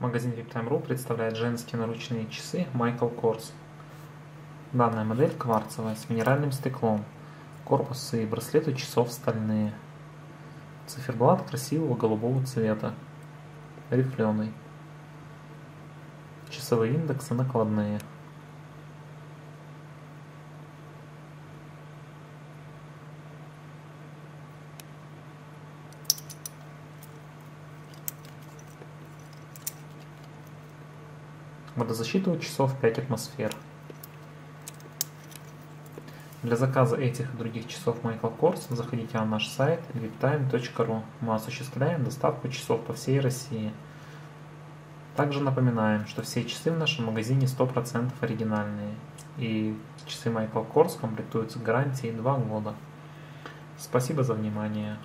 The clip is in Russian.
Магазин VIPTime.ru представляет женские наручные часы Michael Kors. Данная модель кварцевая, с минеральным стеклом. Корпус и браслеты часов стальные. Циферблат красивого голубого цвета. Рифленый. Часовые индексы накладные. Водозащита у часов 5 атмосфер. Для заказа этих и других часов Michael Kors заходите на наш сайт viptime.ru. Мы осуществляем доставку часов по всей России. Также напоминаем, что все часы в нашем магазине 100% оригинальные. И часы Michael Kors комплектуются гарантией 2 года. Спасибо за внимание.